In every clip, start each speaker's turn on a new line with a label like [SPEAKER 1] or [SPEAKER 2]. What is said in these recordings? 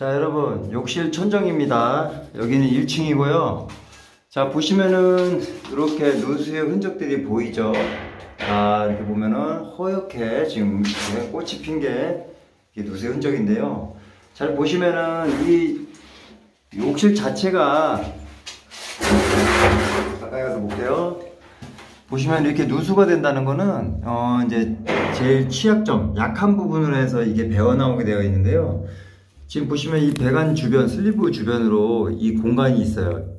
[SPEAKER 1] 자 여러분 욕실 천정입니다. 여기는 1층이고요. 자 보시면은 이렇게 누수의 흔적들이 보이죠? 자 이렇게 보면은 허옇게 지금 꽃이 핀 게 누수의 흔적인데요. 잘 보시면은 이 욕실 자체가 가까이 가서 볼게요. 보시면 이렇게 누수가 된다는 거는 어 이제 제일 취약점 약한 부분으로 해서 이게 배어 나오게 되어 있는데요 지금 보시면 이 배관 주변, 슬리브 주변으로 이 공간이 있어요.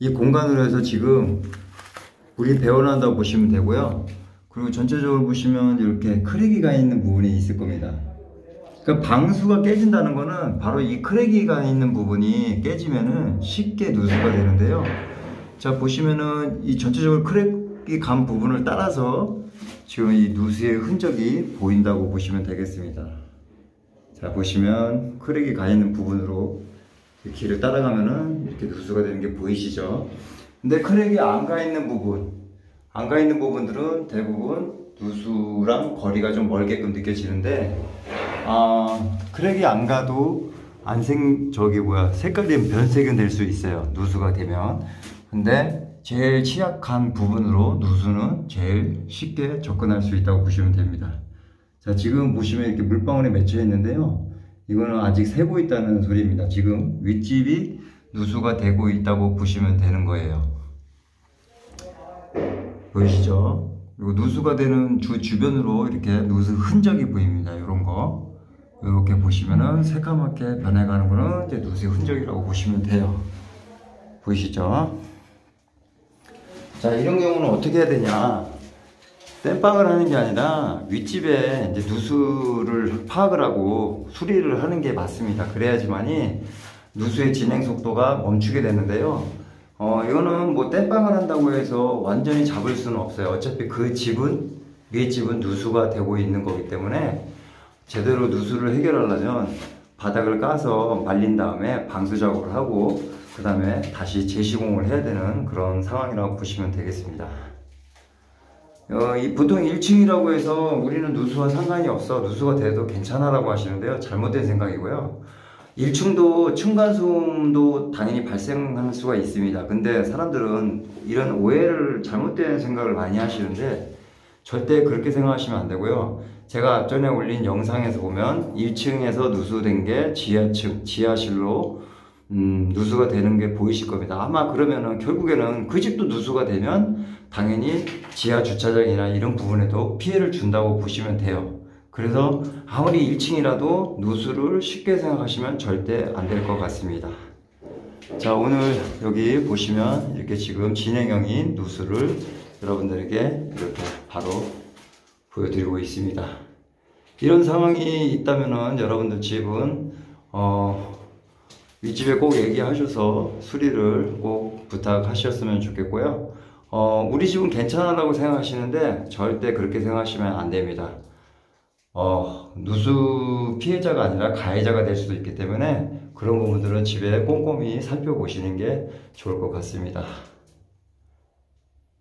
[SPEAKER 1] 이 공간으로 해서 지금 물이 배어난다고 보시면 되고요. 그리고 전체적으로 보시면 이렇게 크래기가 있는 부분이 있을 겁니다. 그러니까 방수가 깨진다는 거는 바로 이 크래기가 있는 부분이 깨지면은 쉽게 누수가 되는데요. 자, 보시면은 이 전체적으로 크래기 간 부분을 따라서 지금 이 누수의 흔적이 보인다고 보시면 되겠습니다. 자 보시면 크랙이 가 있는 부분으로 길을 따라가면은 이렇게 누수가 되는 게 보이시죠? 근데 크랙이 안 가 있는 부분 안 가 있는 부분들은 대부분 누수랑 거리가 좀 멀게끔 느껴지는데 아 크랙이 안 가도 안생 저기 뭐야 색깔이 변색은 될 수 있어요 누수가 되면. 근데 제일 취약한 부분으로 누수는 제일 쉽게 접근할 수 있다고 보시면 됩니다 자 지금 보시면 이렇게 물방울이 맺혀 있는데요. 이거는 아직 새고 있다는 소리입니다. 지금 윗집이 누수가 되고 있다고 보시면 되는 거예요. 보이시죠? 그리고 누수가 되는 주 주변으로 이렇게 누수 흔적이 보입니다. 이런 거. 이렇게 보시면은 새까맣게 변해가는 거는 이제 누수의 흔적이라고 보시면 돼요. 보이시죠? 자 이런 경우는 어떻게 해야 되냐 땜빵을 하는 게 아니라 윗집에 이제 누수를 파악을 하고 수리를 하는 게 맞습니다. 그래야지만이 누수의 진행 속도가 멈추게 되는데요. 어, 이거는 뭐 땜빵을 한다고 해서 완전히 잡을 수는 없어요. 어차피 그 집은, 윗집은 누수가 되고 있는 거기 때문에 제대로 누수를 해결하려면 바닥을 까서 말린 다음에 방수 작업을 하고 그 다음에 다시 재시공을 해야 되는 그런 상황이라고 보시면 되겠습니다. 어, 이 보통 1층이라고 해서 우리는 누수와 상관이 없어. 누수가 돼도 괜찮아라고 하시는데요. 잘못된 생각이고요. 1층도 층간소음도 당연히 발생할 수가 있습니다. 근데 사람들은 이런 오해를 잘못된 생각을 많이 하시는데 절대 그렇게 생각하시면 안 되고요. 제가 앞전에 올린 영상에서 보면 1층에서 누수된 게 지하층 지하실로 음, 누수가 되는 게 보이실 겁니다. 아마 그러면은 결국에는 그 집도 누수가 되면 당연히 지하 주차장이나 이런 부분에도 피해를 준다고 보시면 돼요. 그래서 아무리 1층이라도 누수를 쉽게 생각하시면 절대 안 될 것 같습니다. 자 오늘 여기 보시면 이렇게 지금 진행형인 누수를 여러분들에게 이렇게 바로 보여드리고 있습니다. 이런 상황이 있다면은 여러분들 집은 어 윗집에 꼭 얘기하셔서 수리를 꼭 부탁하셨으면 좋겠고요. 어, 우리 집은 괜찮아라고 생각하시는데 절대 그렇게 생각하시면 안 됩니다. 어, 누수 피해자가 아니라 가해자가 될 수도 있기 때문에 그런 부분들은 집에 꼼꼼히 살펴보시는 게 좋을 것 같습니다.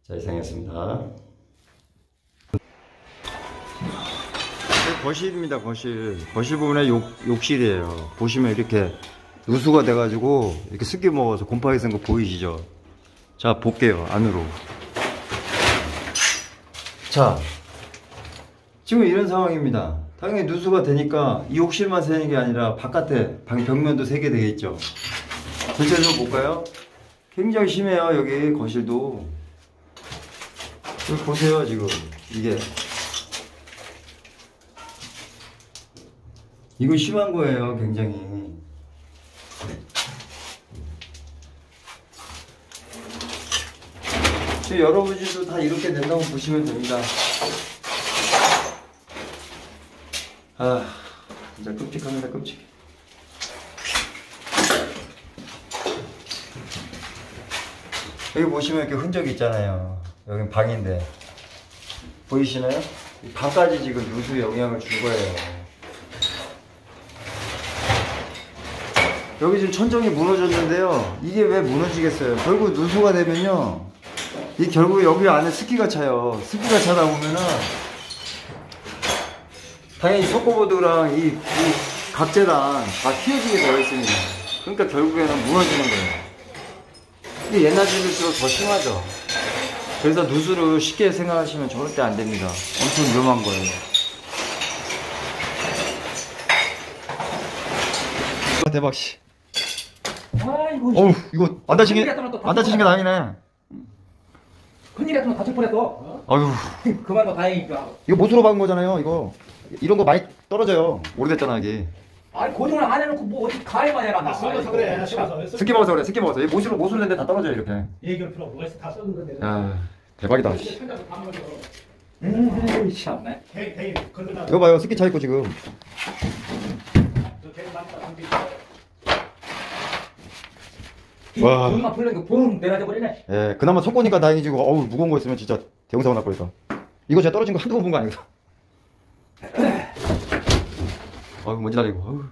[SPEAKER 1] 자, 이상했습니다. 거실입니다, 거실. 거실 부분에 욕, 욕실이에요. 보시면 이렇게 누수가 돼가지고 이렇게 습기 먹어서 곰팡이 생거 보이시죠? 자, 볼게요, 안으로. 자, 지금 이런 상황입니다. 당연히 누수가 되니까 이 욕실만 새는 게 아니라 바깥에 방 벽면도 새게 되겠죠. 전체적으로 볼까요? 굉장히 심해요, 여기 거실도. 여기 보세요, 지금. 이게. 이거 심한 거예요, 굉장히. 지금 여러분 집도 다 이렇게 된다고 보시면 됩니다. 아, 진짜 끔찍합니다, 끔찍해. 여기 보시면 이렇게 흔적이 있잖아요. 여긴 방인데. 보이시나요? 이 방까지 지금 누수 영향을 준 거예요. 여기 지금 천정이 무너졌는데요. 이게 왜 무너지겠어요? 결국 누수가 되면요. 이 결국 여기 안에 습기가 차요. 습기가 차다 보면은 당연히 속고보드랑 이, 이 각재랑 다 휘어지게 되어 있습니다. 그러니까 결국에는 무너지는 거예요. 이게 옛날 집일수록 더 심하죠. 그래서 누수를 쉽게 생각하시면 절대 안 됩니다. 엄청 위험한 거예요. 아, 대박 씨.
[SPEAKER 2] 아이고
[SPEAKER 1] 어우 이거 안또안 다치는 게 다행이네.
[SPEAKER 2] 큰일 났으면 다칠 뻔했어
[SPEAKER 1] 아유
[SPEAKER 2] 그만 뭐 다행이죠
[SPEAKER 1] 이거 못으로 박은 거잖아요. 이거 이런 거 많이 떨어져요. 오래됐잖아 이게.
[SPEAKER 2] 아니 고정을 안 해놓고 뭐 어디 가해만 해라 나
[SPEAKER 3] 썩어서 그래. 썩어서.
[SPEAKER 1] 스키 먹어서 그래. 스키 먹어서 이 못으로 못으로 된데 다 떨어져요 이렇게.
[SPEAKER 3] 얘기할 필요 없고 그래서 다 썩은 건데.
[SPEAKER 1] 야 대박이다. 씨.
[SPEAKER 3] 다.
[SPEAKER 2] 음 참네
[SPEAKER 3] 대인 대인 걸려다.
[SPEAKER 1] 이거 봐요 스키 차 있고 지금.
[SPEAKER 3] 저 대인 많다. 한개
[SPEAKER 1] 와.
[SPEAKER 2] 돈만 풀린 거봉 내려져 버리네
[SPEAKER 1] 예 그나마 속고니까 다행이지. 어우 무거운 거 있으면 진짜 대형사고 날 뻔했다. 이거 제가 떨어진 거 한두 번 본 거 아니고. 아유 먼지 날리고. 아유.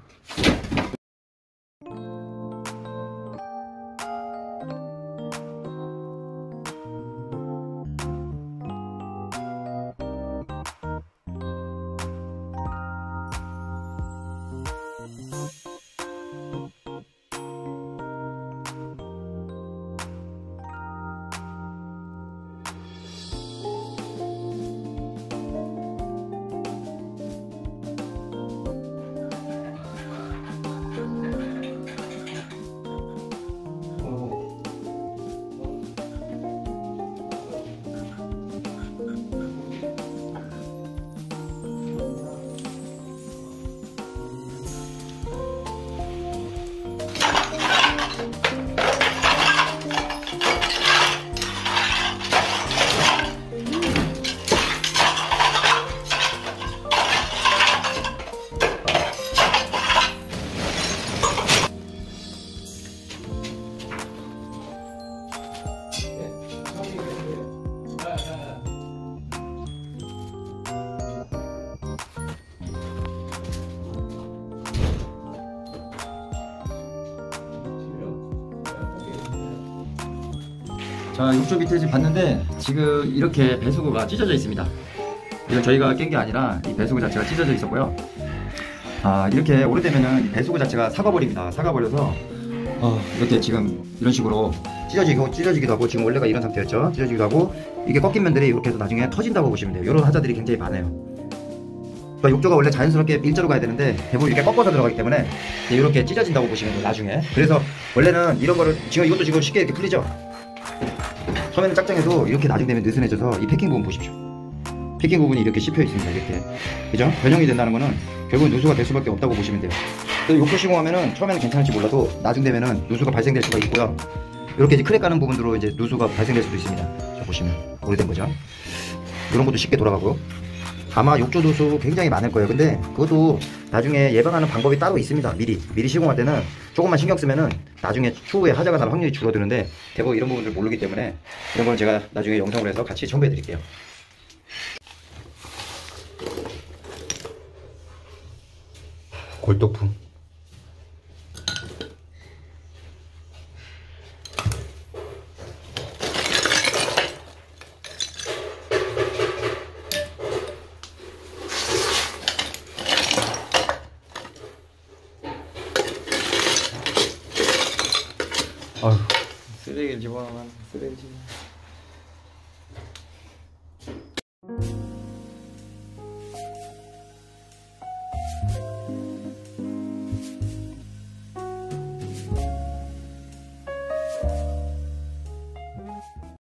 [SPEAKER 1] 자, 욕조 밑에 지금 봤는데 지금 이렇게 배수구가 찢어져 있습니다. 이건 저희가 깬 게 아니라 이 배수구 자체가 찢어져 있었고요. 아, 이렇게 오래되면은 이 배수구 자체가 사가버립니다. 사가버려서 어, 이렇게 지금 이런 식으로 찢어지고 찢어지기도 하고 지금 원래가 이런 상태였죠. 찢어지기도 하고 이게 꺾인 면들이 이렇게 해서 나중에 터진다고 보시면 돼요. 이런 하자들이 굉장히 많아요. 그러니까 욕조가 원래 자연스럽게 일자로 가야 되는데 대부분 이렇게 꺾어서 들어가기 때문에 이렇게 찢어진다고 보시면 돼요. 나중에. 그래서 원래는 이런 거를 지금 이것도 지금 쉽게 이렇게 풀리죠. 처음에는 빡빡해도 이렇게 나중 되면 느슨해져서 이 패킹 부분 보십시오. 패킹 부분이 이렇게 씹혀 있습니다. 이렇게. 그죠? 변형이 된다는 거는 결국 누수가 될 수밖에 없다고 보시면 돼요. 또 욕조 시공 하면은 처음에는 괜찮을지 몰라도 나중 되면은 누수가 발생될 수가 있고요. 이렇게 이제 크랙 가는 부분으로 이제 누수가 발생될 수도 있습니다. 자, 보시면 오래된 거죠. 이런 것도 쉽게 돌아가고요. 아마 욕조 누수 굉장히 많을 거예요. 근데 그것도 나중에 예방하는 방법이 따로 있습니다. 미리 미리 시공할 때는 조금만 신경 쓰면은 나중에 추후에 하자가 날 확률이 줄어드는데 대부분 이런 부분들 모르기 때문에 이런 건 제가 나중에 영상으로 해서 같이 첨부해 드릴게요. 골도품 아휴. 쓰레기를 집어넣으면 쓰레기